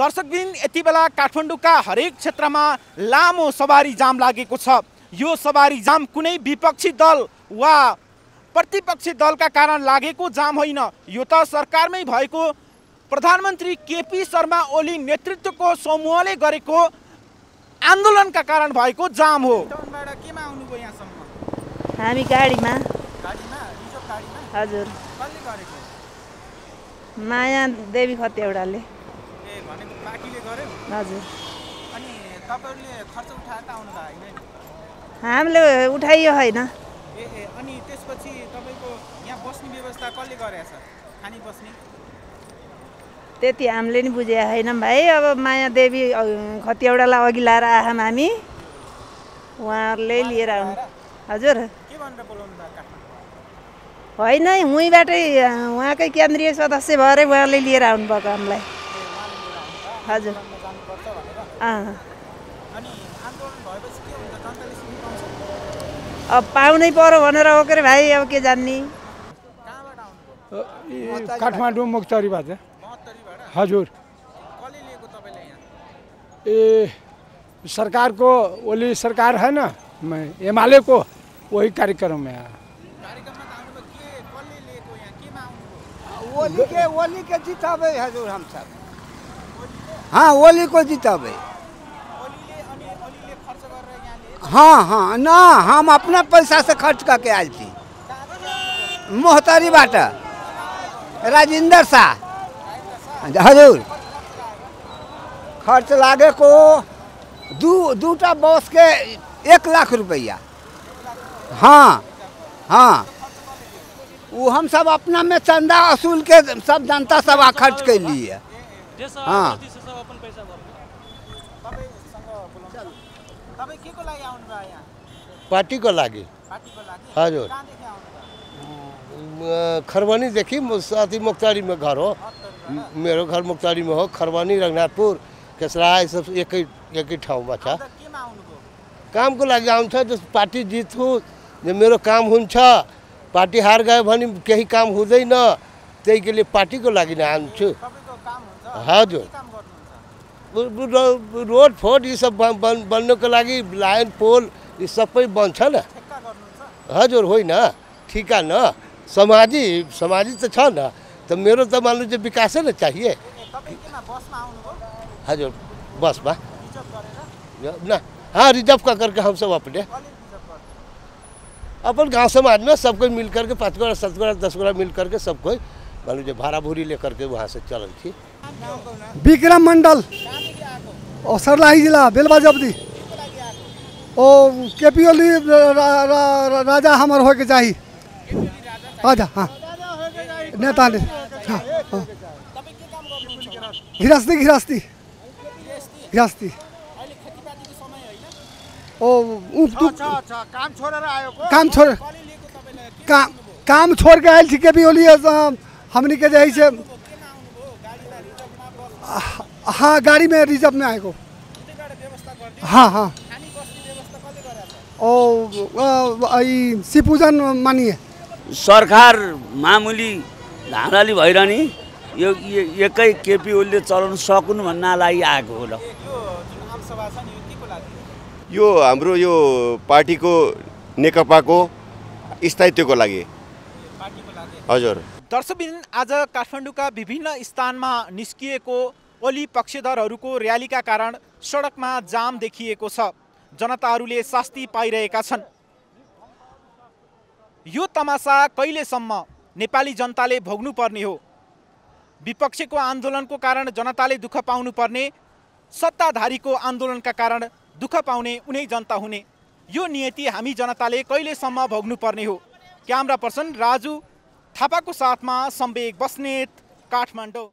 दर्शकबिन यति बेला काठमाडौँका हरेक क्षेत्रमा लामो सवारी जाम लागेको छ। यो सवारी जाम कुनै विपक्षी दल वा प्रतिपक्षी दलका कारण लागेको जाम होइन। यो त सरकारमै भएको प्रधानमन्त्री केपी शर्मा ओली नेतृत्वको समूहले गरेको आन्दोलनका कारण भएको जाम हो। केमा आउनुभयो यहाँसम्म? हामी गाडीमा। गाडीमा? रिजर्भ गाडीमा? हजुर। कसले गरेको? माया देवी खतेवडाले ए भनेको पार्टीले गर्यो। हजुर। अनि तपाईँहरूले खर्च उठाएर त आउनु भएको होइन हामीले उठाइयो होइन। ए ए अनि त्यसपछि तपाईँको यहाँ बस्ने व्यवस्था कसले गरेछ खानी बस्ने? त्यति हामीले नि बुझेका छैनौँ भाइ। अब माया देवी अ, खतिवडालाई अघि लाएर आयौँ हामी। उहाँहरूले लिएर आउनु। हजुर। के भनेर बोलाउनु भयो काठमाडौँ होइन उहीँबाटै अ, उहाँकै केन्द्रीय सदस्य भएर उहाँले लिएर आउनुभएको हामीलाई। हजुर। जानुपर्छ भनेर अँ। अनि आन्दोलन भएपछि के हुन्छ? जनताले सुन्नु पाउँछ। अब पाउनै पर्यो भनेर हो के अरे भाइ? अब के जान्ने? काठमाडौँ मुक्तरीबाट। हजुर। कसले लिएको तपाईँलाई यहाँ? ये सरकार को ओली सरकार है ना मैं एमाले को वही कार्यक्रम यहाँ। ओली के ओली के जिताबे हजुर हम सब। हाँ ओली को जिताबे हाँ हाँ ना, हम अपना पैसा से खर्च करके आयल थी मोहतरीबाट राजेंद्र शाह। हजूर, खर्च लागे को दू, दूटा बस के एक लाख रुपया। हाँ हाँ वो हम सब अपना में चंदा असूल के सब जनता सब खर्च के लिए। हाँ। के को पार्टीको लागि। पार्टीको लागि? हजुर। कहाँदेखि आउनुभयो म- खरवानीदेखि साथी मुक्तारीमा घर। हो म- मेरो घर मुक्तारीमा हो खरवानी रघुनाथपुर केसरा ये सब एकै एकै ठाउँमा छ। केमा कामको लागि आउँछ जस पार्टी जित्छु जे मेरो काम हुन्छ पार्टी हार गयो भने केही काम हुँदैन त्यही के लिए पार्टीको लागि नै आउँछु हुन्छ हजुर के रो- रोड फोड ये सब बन- बन- बन्नको लागि लाइन पोल ये सबै बन्छ न। हजुर होइन ठिका न। समाजी समाजी त छ न त मेरो त मान लीजिए विकास न चाहिए। आउनुभयो हजुर बसमा न हाँ रिज़र्व का करके हम सब अपने। अपन गाँव समाज में सब कोई मिल करके पाँच गोड़ा सात गोड़ा दस गोड़ा मिल करके सब कहलू जो भाड़ा भूरी लेकर के वहाँ से चल थी विक्रम मंडल। और सरलाही जिला बेलवा जबदी ओ के पी ओली राजा हमार होके चाहिए राजा हाँ। नेता ने हाँ, हाँ। गृहस्थी गृहस्थी। गृहस्थी। ओ अच्छा, अच्छा, काम छोड़ काम छोड़ काम छोड़। के आए थी के पी ओली हमनी के रिजर्भमा बस हाँ गाड़ी में रिजर्व में आएको। हाँ हाँ। खानी बस्ने व्यवस्था कसले गरेछ ओ सिपुजन मानिए। सरकार मामुली धाँधली भइरहने यो यो- एकै केपी ओलीले चलाउनु सकुन् भन्ना लागि आएको हो ल यो जुन आमसभा छ नि यो केको लागि यो हाम्रो यो पार्टीको नेकपाको स्थायित्वको लागि। हजुर। दर्शकबिन आज काठमाडौँका विभिन्न स्थानमा निस्किएको ओली पक्षधरहरूको र्यालीका कारण सडकमा जाम देखिएको छ। जनताहरूले शास्ति पाइरहेका छन्। यो तमासा कहिलेसम्म नेपाली जनताले भोग्नुपर्ने हो? विपक्षको आन्दोलनको कारण जनताले दुःख पाउनुपर्ने सत्ताधारीको आन्दोलनका कारण दुःख पाउने उनै जनता हुने। यो नियति हामी जनताले कहिलेसम्म भोग्नुपर्ने हो? क्यामरा पर्सन राजु थापाको साथमा सम्वेक बस्नेत काठमाडौँ।